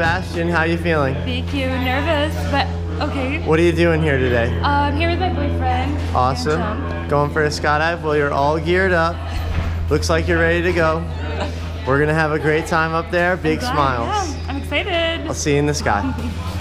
question. How you feeling? Thank you. Nervous, but okay. What are you doing here today? Uh, I'm here with my boyfriend. Awesome. Going for a skydive? Well, you're all geared up. Looks like you're ready to go. We're gonna have a great time up there. Big smiles. Yeah, I'm excited. I'll see you in the sky.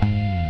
Bye.